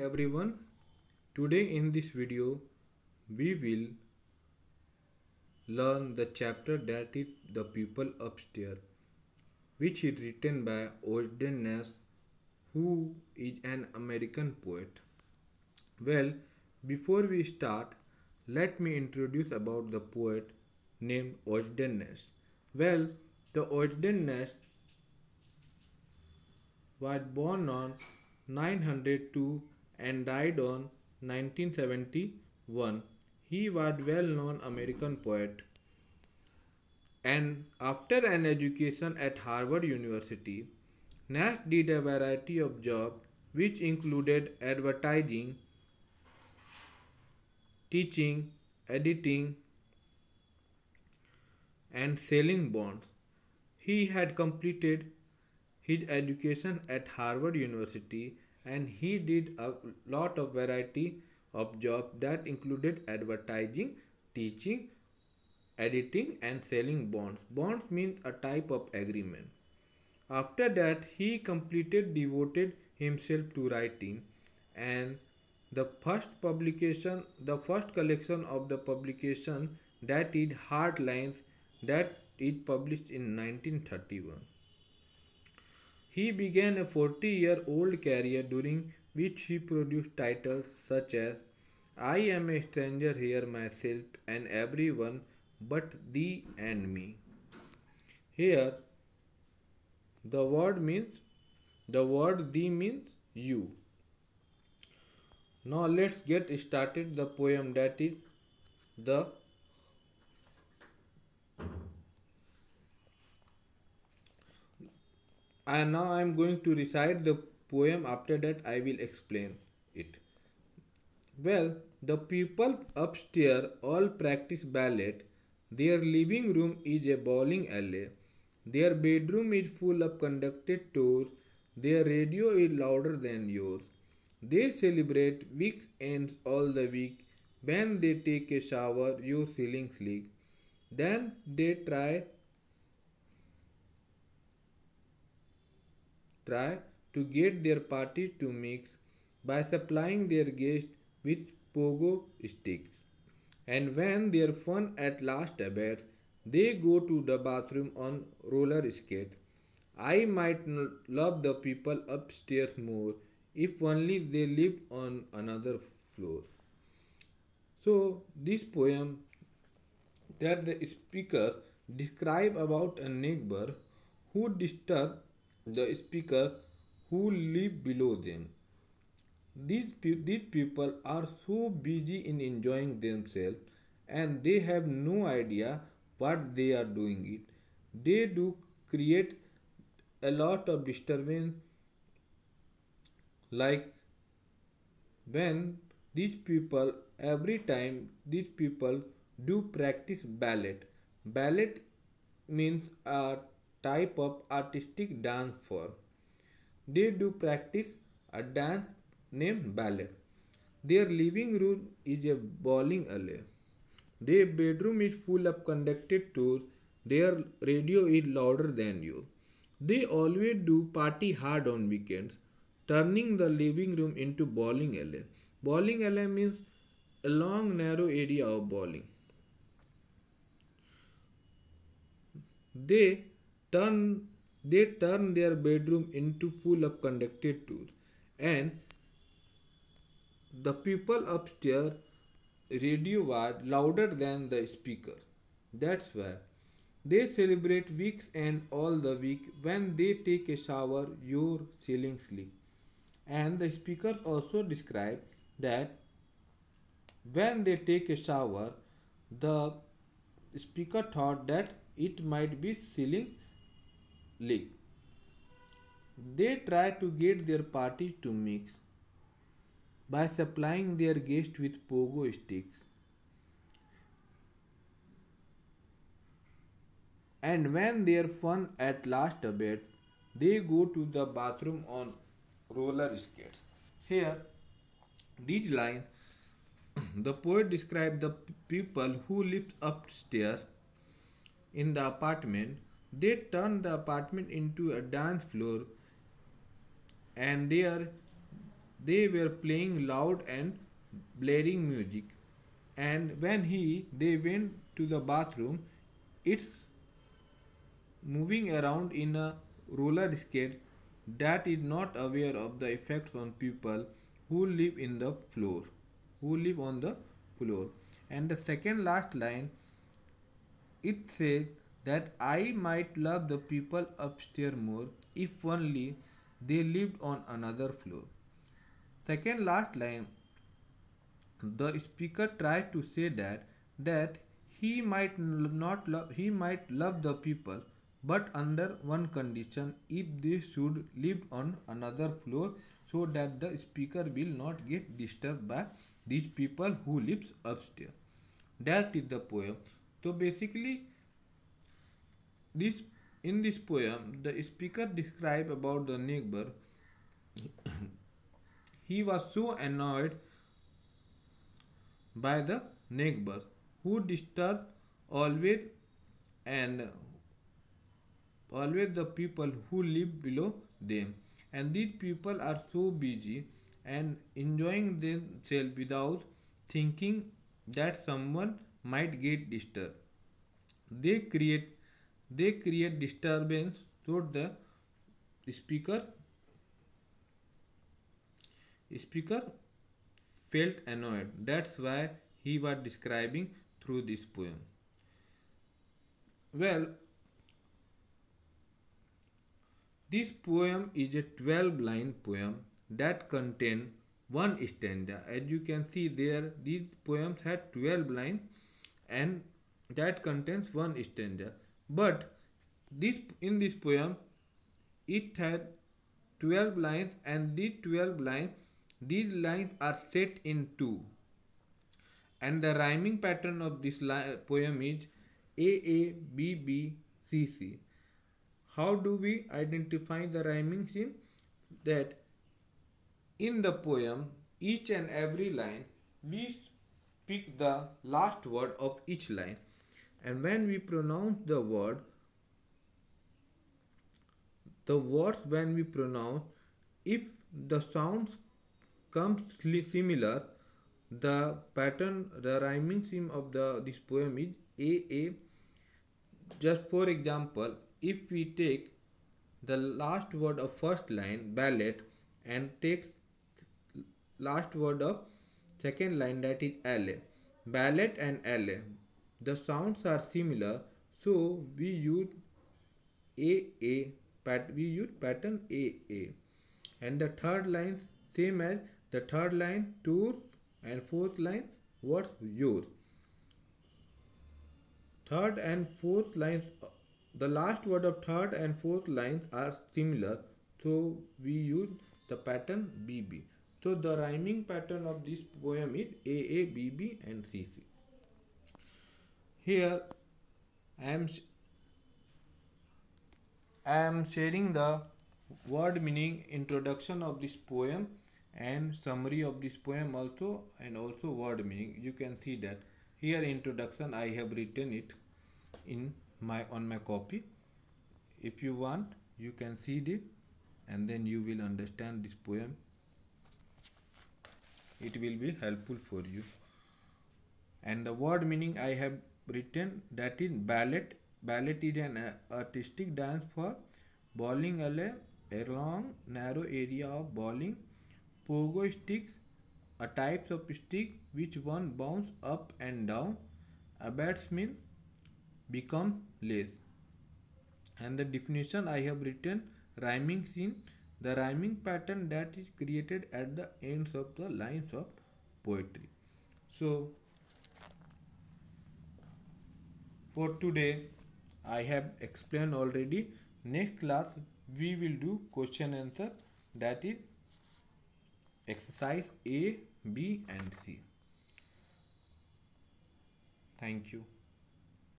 everyone. Today in this video we will learn the chapter that is the people upstairs which is written by Ogden who is an American poet. Well before we start let me introduce about the poet named Ogden well the Ogden was born on 902 and died on 1971. He was well-known American poet. And after an education at Harvard University, Nash did a variety of jobs which included advertising, teaching, editing, and selling bonds. He had completed his education at Harvard University and he did a lot of variety of jobs that included advertising, teaching, editing and selling bonds. Bonds means a type of agreement. After that he completed devoted himself to writing and the first publication the first collection of the publication that is Hard Lines that it published in 1931. He began a 40 year old career during which he produced titles such as I am a stranger here myself and everyone but thee and me. Here, the word means, the word thee means you. Now let's get started the poem that is the and now I am going to recite the poem after that I will explain it. Well, the people upstairs all practice ballet. Their living room is a bowling alley. Their bedroom is full of conducted tours. Their radio is louder than yours. They celebrate weekends all the week. When they take a shower, your ceilings leak. Then they try try to get their party to mix by supplying their guests with pogo sticks. And when their fun at last abates, they go to the bathroom on roller skates. I might love the people upstairs more if only they lived on another floor. So this poem that the speakers describe about a neighbor who disturbed the speaker who live below them. These, these people are so busy in enjoying themselves and they have no idea what they are doing it. They do create a lot of disturbance like when these people every time these people do practice ballet. Ballet means a type of artistic dance form. They do practice a dance named ballet. Their living room is a bowling alley. Their bedroom is full of conducted tours. Their radio is louder than you. They always do party hard on weekends, turning the living room into bowling alley. Bowling alley means a long narrow area of bowling. They turn they turn their bedroom into full of conducted tours and the people upstairs radio was louder than the speaker. That's why they celebrate weeks and all the week when they take a shower your ceilings leak and the speakers also describe that when they take a shower the speaker thought that it might be ceiling league. They try to get their party to mix by supplying their guests with pogo sticks. And when their fun at last abates, they go to the bathroom on roller skates. Here, these lines, the poet describes the people who live upstairs in the apartment they turned the apartment into a dance floor and there they were playing loud and blaring music. And when he they went to the bathroom, it's moving around in a roller skate that is not aware of the effects on people who live in the floor, who live on the floor. And the second last line, it says that I might love the people upstairs more if only they lived on another floor. Second last line, the speaker tried to say that that he might not love he might love the people but under one condition if they should live on another floor so that the speaker will not get disturbed by these people who lives upstairs. That is the poem. So basically this in this poem the speaker describe about the neighbor. He was so annoyed by the neighbors who disturb always and always the people who live below them. And these people are so busy and enjoying themselves without thinking that someone might get disturbed. They create they create disturbance so the speaker speaker felt annoyed that's why he was describing through this poem well this poem is a 12 line poem that contain one stanza. As you can see there, these poems had 12 lines and that contains one stanza. But this in this poem, it had 12 lines and these 12 lines, these lines are set in two. And the rhyming pattern of this poem is A A B B C C. How do we identify the rhyming scheme? That in the poem, each and every line, we pick the last word of each line. And when we pronounce the word, the words when we pronounce, if the sounds come similar, the pattern, the rhyming scheme of the this poem is A A. Just for example, if we take the last word of first line ballet and takes last word of second line that is LA. Ballet and LA. The sounds are similar so we use AA pat we use pattern AA and the third line same as the third line tours and fourth line what's yours. Third and fourth lines the last word of third and fourth lines are similar, so we use the pattern BB. So the rhyming pattern of this poem is AA, BB and CC. Here I am I am sharing the word meaning introduction of this poem and summary of this poem also and also word meaning. You can see that. Here introduction I have written it in my on my copy. If you want you can see it and then you will understand this poem. It will be helpful for you. And the word meaning i have written that is ballet ballet is an uh, artistic dance for bowling a long narrow area of bowling pogo sticks a type of stick which one bounce up and down a batsman become less. And the definition I have written rhyming scheme the rhyming pattern that is created at the ends of the lines of poetry. So for today I have explained already. Next class we will do question answer. That is exercise A B and C. Thank you